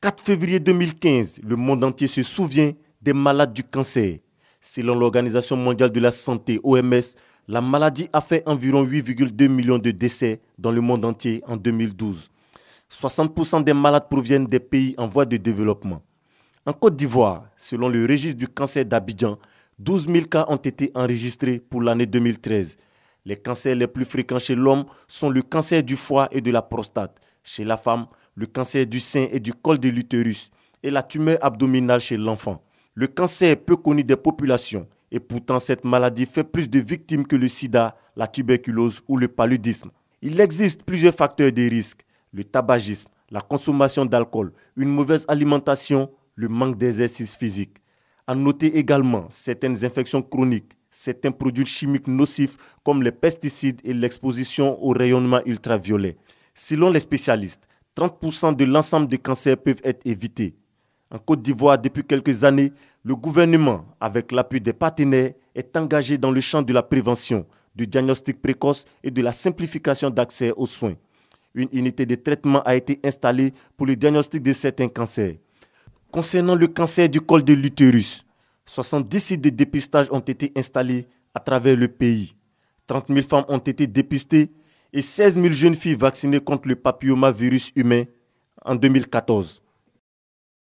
4 février 2015, le monde entier se souvient des malades du cancer. Selon l'Organisation mondiale de la santé, OMS, la maladie a fait environ 8,2 millions de décès dans le monde entier en 2012. 60% des malades proviennent des pays en voie de développement. En Côte d'Ivoire, selon le registre du cancer d'Abidjan, 12 000 cas ont été enregistrés pour l'année 2013. Les cancers les plus fréquents chez l'homme sont le cancer du foie et de la prostate. Chez la femme, le cancer du sein et du col de l'utérus et la tumeur abdominale chez l'enfant. Le cancer est peu connu des populations et pourtant cette maladie fait plus de victimes que le sida, la tuberculose ou le paludisme. Il existe plusieurs facteurs de risque. Le tabagisme, la consommation d'alcool, une mauvaise alimentation, le manque d'exercice physique. À noter également certaines infections chroniques, certains produits chimiques nocifs comme les pesticides et l'exposition au rayonnement ultraviolet. Selon les spécialistes, 30% de l'ensemble des cancers peuvent être évités. En Côte d'Ivoire, depuis quelques années, le gouvernement, avec l'appui des partenaires, est engagé dans le champ de la prévention, du diagnostic précoce et de la simplification d'accès aux soins. Une unité de traitement a été installée pour le diagnostic de certains cancers. Concernant le cancer du col de l'utérus, 70 sites de dépistage ont été installés à travers le pays. 30 000 femmes ont été dépistées et 16 000 jeunes filles vaccinées contre le papillomavirus humain en 2014.